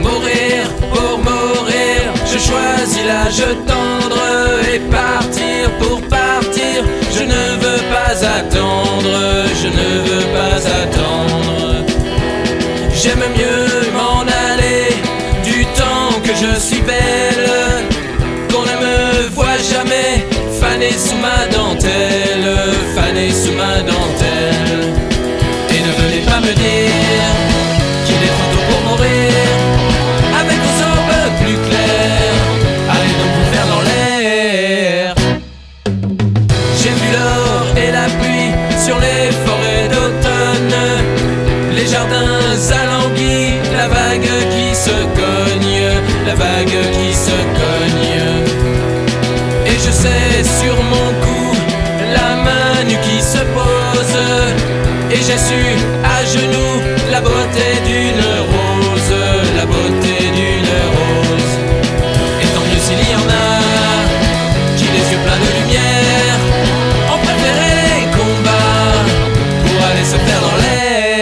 Mourir pour mourir, je choisis l'âge tendre et partir pour partir. Je ne veux pas attendre, je ne veux pas attendre. J'aime mieux m'en aller du temps que je suis belle, qu'on ne me voit jamais fanée sous ma dentelle, la vague qui se cogne. Et je sais sur mon cou la main nue qui se pose. Et j'ai su à genoux la beauté d'une rose, la beauté d'une rose. Et tant mieux s'il y en a qui les yeux pleins de lumière ont préféré les pour aller se faire dans l'air.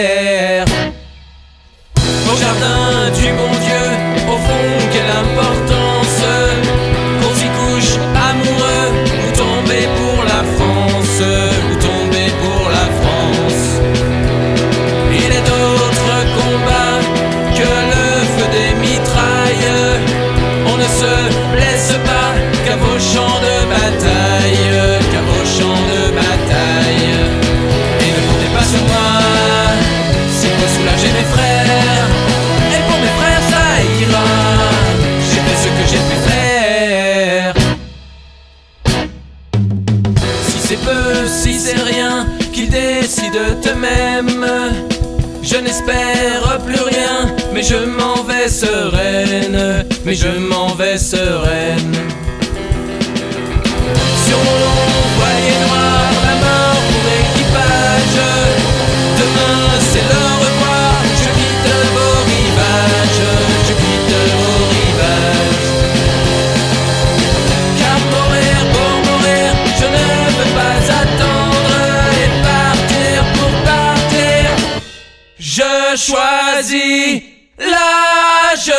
Se blesse pas qu'à vos champs de bataille, qu'à vos champs de bataille. Et ne comptez pas sur moi s'il faut soulager mes frères. Et pour mes frères, ça ira. J'ai fait ce que j'ai pu faire. Si c'est peu, si c'est rien, qu'ils décident eux-mêmes. Je n'espère plus rien, mais je m'en vais sereine, mais je m'en vais sereine. Sur mon long voilier noir, la mort pour équipage. Demain c'est le revoir, je quitte vos rivages, je quitte vos rivages. Car mourir pour mourir, je ne veux pas attendre et partir pour partir. Je choisis l'âge